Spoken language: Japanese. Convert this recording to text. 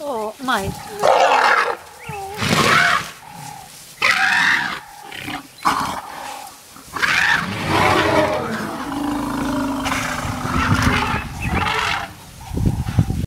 をまあ